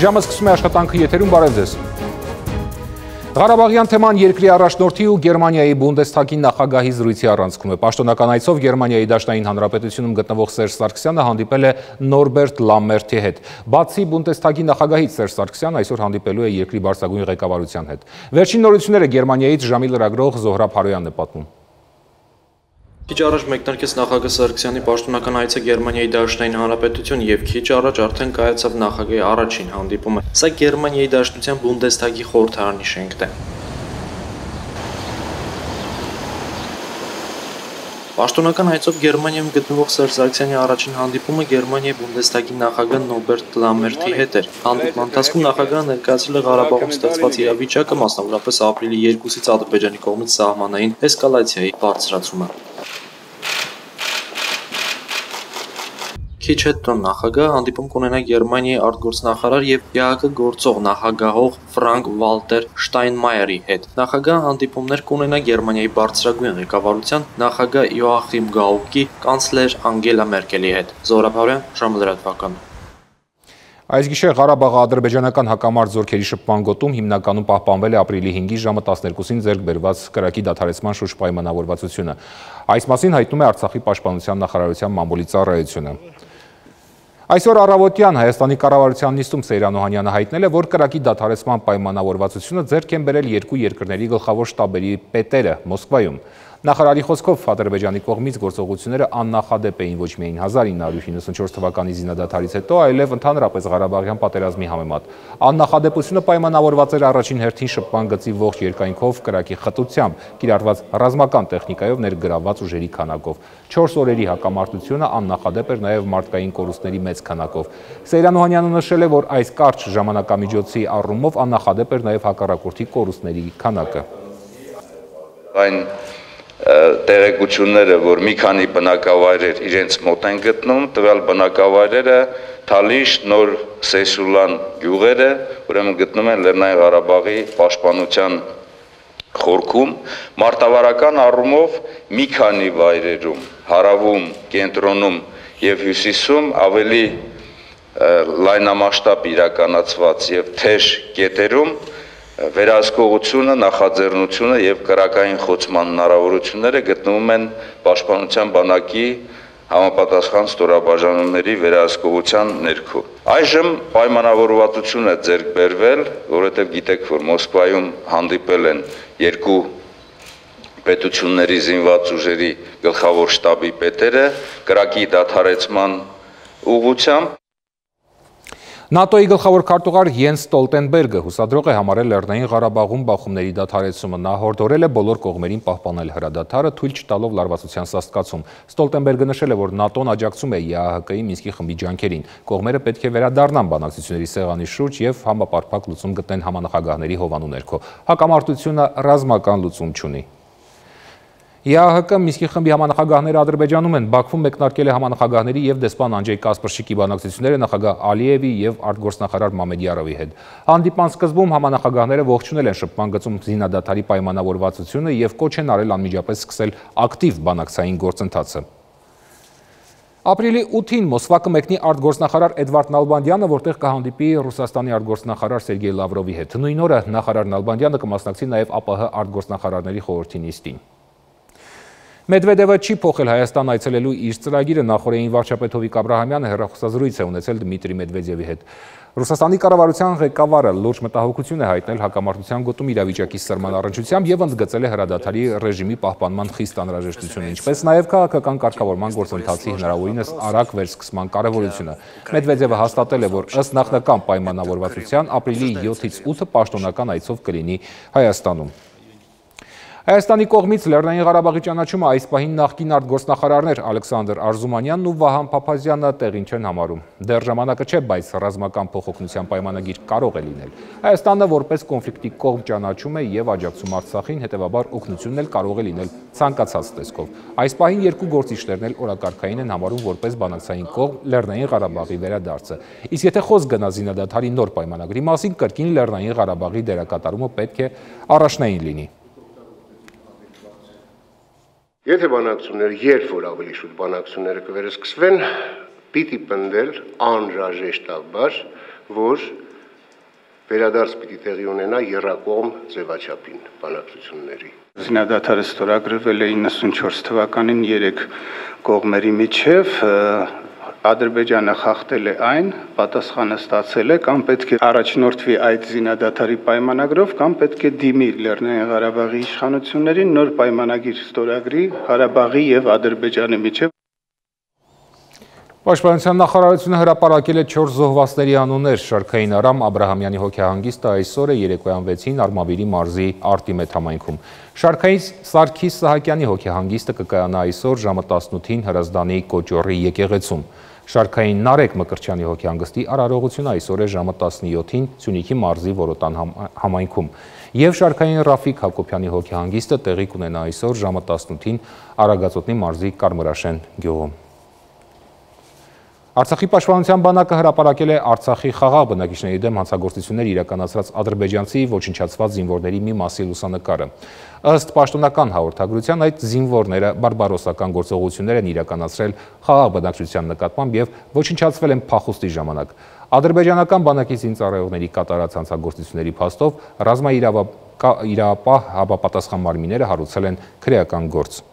Ժամը սկսում է աշխատանքը եթերում, բարև ձեզ։ Ղարաբաղյան թեման երկրի առաջնորդի ու Գերմանիայի Բունդեսթագի նախագահի զրույցի առանցքում է։ Պաշտոնական այցով Գերմանիայի Դաշնային Հանրապետությունում գտնվող Սերժ Սարգսյանը հանդիպել է Նորբերտ Լամերթի հետ։ Բացի Բունդեսթագի նախագահից Սերժ Սարգսյանը այսօր հանդիպելու է երկրի բարձրագույն ղեկավարության հետ։ Վերջին նորությունները Գերմանիայից ժամի լրագրող Զոհրաբ Հարոյանն է պատմում։ Քիչ առաջ մեկնարկեց նախագահ Սարգսյանի պաշտոնական այցը Գերմանիայի Դաշնային Հանրապետություն եւ քիչ առաջ արդեն կայացավ նախագահի առաջին հանդիպումը։ Սա Գերմանիայի Դաշնության Բունդեսթագի խորհրդարանի շենքն է։ Պաշտոնական այցով Գերմանիայում գտնվող Սերժ Սարգսյանի առաջին հանդիպումը Գերմանիայի Բունդեսթագի նախագահ Նոբերտ Լամերթի հետ էր։ Հանդիպման ընթացքում նախագահը ներկայացրել է Ղարաբաղում ստեղծված իրավիճակը, մասնավորապես ապրիլի 2-ից Ադրբեջանի կողմից սահմանային էսկալացիայի բարձրացումը։ Քիչ հետո նախագահը հանդիպում կունենա Գերմանիայի արտգործնախարար եւ ԵԱՀԿ գործող նախագահող Ֆրանկ Վալտեր Շտայնմայերի հետ։ Նախագահը հանդիպումներ կունենա Գերմանիայի բարձրագույն ղեկավարության նախագահ Յոախիմ Գաուկի, կանցլեր Անգելա Մերկելի հետ։ Զորապարյան ժամը լրատվական։ Այս գիշեր Ղարաբաղը ադրբեջանական հակամարտ զորքերի շփման գոտում հիմնականում պահպանվել է ապրիլի 5-ի ժամը 12-ին ձեռք բերված կրակի դադարեցման շուրջ պայմանավորվածությունը։ Այս մասին հայտնում է Արցախի պաշտպանության նախարարության մամուլի ծառայությունը։ Այսօր առավոտյան Հայաստանի կառավարության նիստում Սեյրան Օհանյանը հայտնել է, որ կրակի դադարեցման պայմանավորվածությունը ձեռք են բերել երկու երկրների գլխավոր շտաբերի պետերը Մոսկվայում։ Նախարարի խոսքով Ադրբեջանի կողմից գործողությունները աննախադեպ էին ոչ միայն 1994 թվականի զինադադարից հետո, այլև ընդհանրապես Ղարաբաղյան պատերազմի համեմատ։ Աննախադեպությունը պայմանավորված էր առաջին հերթին շփման գծի ողջ երկայնքով կրակի խտությամբ, կիրառված ռազմական տեխնիկայով ներգրաված ուժերի քանակով։ 4 օրերի հակամարտությունը աննախադեպ էր նաև մարդկային կորուստների մեծ քանակով։ Սեյրան Օհանյանը նշել է, որ այս կարճ ժամանակամիջոցի առումով աննախադեպ էր նաև հակառակորդի կորուստների քանակը։ Այն տեղեկությունները, որ մի քանի բնակավայրեր իրենց մոտ են գտնում, տվյալ բնակավայրերը Թալիշ, Նոր Սեսուլան գյուղերը, ուրեմն գտնում են Լեռնային Ղարաբաղի պաշտպանության խորքում, մարտավարական առումով մի քանի վայրերում, հարավում, կենտրոնում եւ հյուսիսում ավելի լայնամասշտաբ իրականացված եւ թեժ կետերում վերահսկողությունը, նախաձեռնությունը եւ կրակային խոցման հնարավորությունները գտնվում են Պաշտպանության բանակի համապատասխան ստորաբաժանումների վերահսկողության ներքո։ Այժմ պայմանավորվածություն է ձեռք բերվել, որովհետև գիտեք, որ Մոսկվայում հանդիպել են երկու պետությունների զինված ուժերի գլխավոր շտաբի պետերը կրակի դադարեցման ուղղությամբ ՆԱՏՕ-ի գլխավոր քարտուղար Յենս Ստոլտենբերգը հուսադրող է համարել Լեռնային Ղարաբաղում բախումների դադարեցումը։ Նա հորդորել է բոլոր կողմերին պահպանել հրադադարը, թույլ չտալով լարվածության սաստկացում։ Ստոլտենբերգը նշել է, որ ՆԱՏՕ-ն աջակցում է ԵԱՀԿ-ի Մինսկի խմբի ջանքերին։ Կողմերը պետք է վերադառնան բանակցությունների սեղանի շուրջ եւ համապարփակ լուծում գտնեն համանախագահների հովանու ներքո։ Հակամարտությունը ռազմական լուծում չունի։ ԵԱՀԿ Միսկի խմբի համանախագահները Ադրբեջանում են Բաքվում մեկնարկել է համանախագահների եւ դեսպան Անջեյ Կասպրշիկի բանակցությունները նախագահ Ալիևի եւ արտգործնախարար Մամեդյարովի հետ։ Հանդիպան սկզբում համանախագահները ողջունել են շփման գծում զինադատարի պայմանավորվածությունը եւ կոչ են արել անմիջապես սկսել ակտիվ բանակցային գործընթացը։ Ապրիլի 8-ին Մոսվա կմեկնի արտգործնախարար Էդվարդ Նալբանդյանը, որտեղ կհանդիպի Ռուսաստանի արտգործնախարար Սերգեյ Լավրովի հետ։ Նույն օրը նախարար Նալբանդյանը կմասնակցի նաև ԱՊՀ արտգործնախարարների խորհրդի նիստին։ Մեդվեդևը չի փոխել Հայաստան այցելելու իր ծրագիրը նախորդային վարչապետ Հովիկ Աբրահամյանը հերրախոսազրույց է ունեցել Դմիտրի Մեդվեդևի հետ։ Ռուսաստանի կառավարության ղեկավարը լուրջ մտահոգություն է հայտնել հակամարտության գոտում իրավիճակի սրման առնչությամբ եւ ընդգծել է հրադադարի ռեժիմի պահպանման խիստ անհրաժեշտությունը, ինչպես նաեւ քաղաքական կարգավորման գործընթացի հնարավորինս արագ վերսկսման կարեւորությունը։ Մեդվեդևը հաստատել է, որ ըստ նախնական պայմանավորվածության ապրիլի 7-ից 8-ը պաշտոնական այցով կլինի Հայաստանում։ Հայաստանի կողմից Լեռնային Ղարաբաղի ճանաչումը այս պահին նախկին արտգործնախարարներ Ալեքսանդր Արզումանյանն ու Վահան Փափազյանը տեղին չեն համարում։ Դեռ ժամանակը չէ, բայց ռազմական փոխօգնության պայմանագիր կարող է լինել։ Հայաստանը որպես կոնֆլիկտի կողմ ճանաչում է եւ աջակցում Արցախին, հետեւաբար օգնությունն էլ կարող է լինել ցանկացած տեսքով։ Այս պահին երկու գործիչներն էլ օրակարգային են համարում որպես բանակցային կողմ Լեռնային Ղարաբաղի վերադարձը։ Իսկ եթե խոսք գնա զինադադարի նոր պայմանագրի մասին, կրկին Լեռնային Ղարաբաղի դերակատարումը պետք է առաջնային լինի։ Եթե բանակցությունները երբ որ ավելի շուտ բանակցությունները կվերսկսվեն, պիտի պնդել անհրաժեշտաբար, որ վերադարձ պիտի տեղի ունենա երրակողմ ձևաչափին բանակցությունների։ Զինադատարը ստորագրվել է 94 թվականին 3 կողմերի միջև Ադրբեջանը խախտել է այն, պատասխանը ստացել է կամ պետք է առաջնորդվի այդ զինադատարի պայմանագրով կամ պետք է դիմի Լեռնային Ղարաբաղի իշխանություններին նոր պայմանագիր ստորագրի Ղարաբաղի եւ Ադրբեջանի միջև Պաշտպանության նախարարությունը հրապարակել է 4 զոհվածների անուններ Շարքային Արամ Աբրահամյանի հոգեհանգիստը այսօր է երեկոյան 6-ին Արմավիրի մարզի Արտիմետ համայնքում։ Շարքային Սարգիս Սահակյանի հոգեհանգիստը կկայանա այսօր ժամը 18-ին Հրազդանի Կոճորի եկեղեցում։ Շարքային Նարեկ Մկրչյանի հոգեհանգստի արարողությունը այսօր է ժամը 17-ին Սյունիքի մարզի Որոտան համայնքում։ Եվ շարքային Ռաֆիկ Հակոբյանի հոգեհանգիստը տեղի կունենա այսօր ժամը 18-ին Արագածոտնի մարզի Կարմրաշեն գյուղում։ Արցախի պաշտպանության բանակը հրապարակել է Արցախի խաղաղ բնակիչների դեմ հանցագործություններ իրականացրած ադրբեջանցի ոչնչացված զինվորների մի մասի լուսանկարը։ Ըստ պաշտոնական հաղորդագրության այդ զինվորները բարբարոսական գործողություններ են իրականացրել խաղաղ բնակչության նկատմամբ եւ ոչնչացվել են փախուստի ժամանակ։ Ադրբեջանական բանակի զինծառայողների կատարած հանցագործությունների փաստով ռազմաիրավապահ հավապատասխան մարմինները հարուցել են քրեական գործ։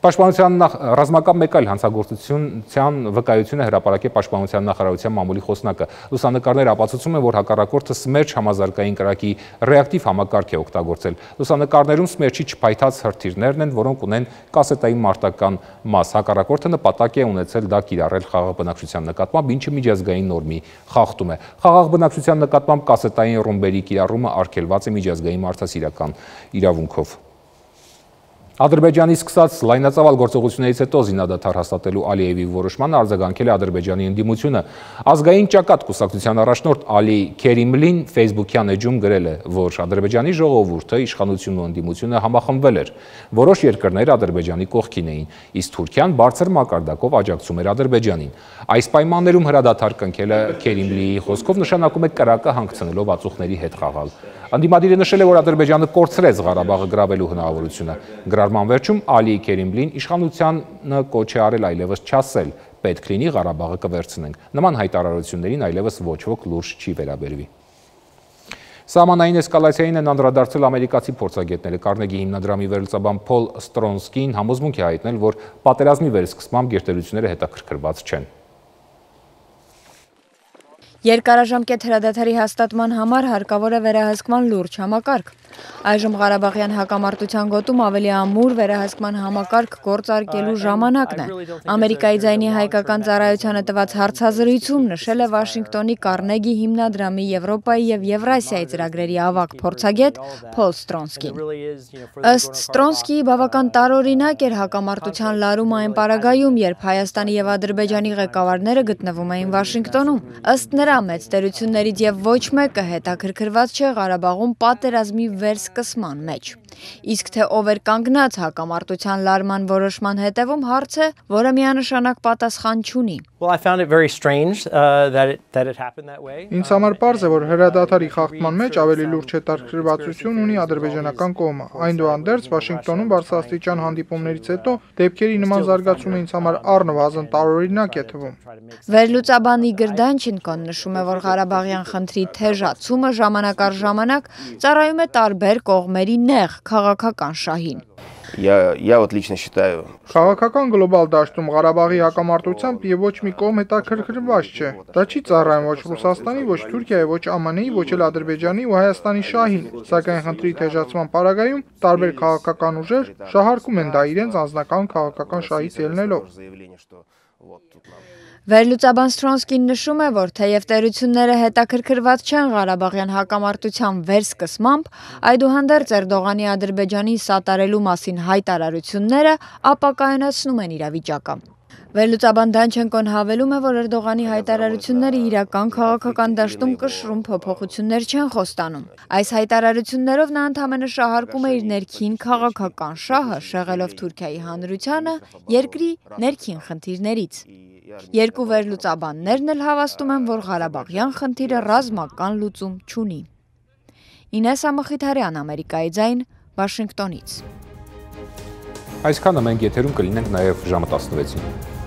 Պաշտպանության նախ ռազմական մեկ այլ հանցագործության վկայությունը հրապարակե Պաշտպանության նախարարության մամուլի խոսնակը։ Լուսանկարները ապացուցում են, որ հակառակորդը Սմերջ համազարգային կրակի ռեակտիվ համակարգ է օգտագործել։ Լուսանկարներում Սմերջի չփայտած հրթիռներն են, որոնք ունեն կասետային մարտական մաս։ Հակառակորդը նպատակ է ունեցել դա կիրառել խաղաղ բնակչության նկատմամբ, ինչը միջազգային նորմի խախտում է։ Խաղաղ բնակչության նկատմամբ կասետային ռումբերի կիրառումը արգելված է միջազգային մարդասիրական իրավունքով։ Ադրբեջանի սկսած լայնածավալ գործողություններից հետո զինադադար հաստատելու Ալիևի որոշմանը արձագանքել է Ադրբեջանի ընդդիմությունը։ Ազգային ճակատ կուսակցության առաջնորդ Ալի Քերիմլին Facebook-յան էջում գրել է, որ Ադրբեջանի ժողովուրդը, իշխանությունն ու ընդդիմությունը համախմբվել էր։ Որոշ երկրներ Ադրբեջանի կողքին էին, իսկ Թուրքիան բարձր մակարդակով աջակցում էր Ադրբեջանին։ Այս պայմաններում հրադադար կնքելը Քերիմլիի խոսքով նշանակում է կրակը հանգցնելով ածուխների հետ խաղալ։ Անդիմադիրը նշել է, որ Ադրբեջանը կորցրեց Ղարաբաղը գրավելու հնարավորությունը։ Գրարման վերջում Ալի Քերիմլին իշխանությանը կոչ է արել այլևս չասել, պետք լինի Ղարաբաղը կվերցնենք։ Նման հայտարարություններին այլևս ոչ ոք լուրջ չի վերաբերվի։ Սամանային էսկալացիային են անդրադարձել ամերիկացի փորձագետները։ Կարնեգի հիմնադրամի վերլուծաբան Փոլ Ստրոնսկին համոզմունք է հայտնել, որ պատերազմի վերսկսմամբ գերտերությունները հետաքրքրված չեն։ Երկարաժամկետ հրադադարի հաստատման համար հարկավոր է վերահսկման լուրջ համակարգ։ Այժմ Ղարաբաղյան հակամարտության գոտում ավելի ամուր վերահսկման համակարգ գործարկելու ժամանակն է։ Ամերիկայի ձայնի հայկական ծառայությանը տված հարցազրույցում նշել է Վաշինգտոնի Կարնեգի հիմնադրամի Եվրոպայի եւ Եվրասիայի ծրագրերի ավակ փորձագետ Փոլ Ստրոնսկին։ Ըստ Ստրոնսկիի բավական տարօրինակ էր հակամարտության լարումը այն պարագայում, երբ Հայաստանի եւ Ադրբեջանի ղեկավարները գտնվում էին Վաշինգտոնում։ Ըստ նրա մեծ տերություններից եւ ոչ մեկը հետաքրքրված չէ Ղարաբաղում պատերազմի վերսկսման մեջ։ Իսկ թե ով էր կանգնած հակամարտության լարման որոշման հետևում հարց է, որը միանշանակ պատասխան չունի։ uh. Ինձ համար པարզ է, որ հրադադարի խախտման մեջ ավելի լուրջ հետաքրքրվածություն ունի ադրբեջանական կողմը։ Այնուհանդերձ Վաշինգտոնում բարձրաստիճան հանդիպումներից հետո դեպքերի նման զարգացումը ինձ համար առնվազն տարօրինակ է թվում։ Վերլուծաբան Իգոր Դանչենկոն նշում է, որ Ղարաբաղյան խնդրի թեժացումը ժամանակ առ ժամանակ ծառայում է տարբեր կողմերի նեղ քաղաքական շահին։ Я, я вот лично считаю. Քաղաքական գլոբալ դաշտում Ղարաբաղի հակամարտությամբ եւ ոչ մի կողմ հետաքրքրված չէ։ Դա չի ծառայում ոչ Ռուսաստանի, ոչ Թուրքիայի, ոչ ԱՄՆ-ի, ոչ էլ Ադրբեջանի ու Հայաստանի շահին, սակայն խնդրի թեժացման պարագայում տարբեր քաղաքական ուժեր շահարկում են դա իրենց անձնական քաղաքական շահից ելնելով։ Վերլուծաբան Ստրոնսկին նշում է, որ թեև տերությունները հետաքրքրված չեն Ղարաբաղյան հակամարտության վերսկսմամբ, այդուհանդերձ Էրդողանի Ադրբեջանի սատարելու մասին հայտարարությունները ապակայունացնում են իրավիճակը։ Վերլուծաբան Դանչենկոն հավելում է, որ Էրդողանի հայտարարությունները իրական քաղաքական դաշտում կշռում փոփոխություններ չեն խոստանում։ Այս հայտարարություններով նա ընդհանրապես շահարկում է իր ներքին քաղաքական շահը, շեղելով Թուրքիայի հանրությանը երկրի ներքին խնդիրներից։ Երկու վերլուծաբաններն էլ հավաստում են, որ Ղարաբաղյան խնդիրը ռազմական լուծում չունի։ Ինեսա Մխիթարյան, Ամերիկայի ձայն, Վաշինգտոնից։ Այսքանը մենք եթերում կլինենք նաև ժամը 16-ին։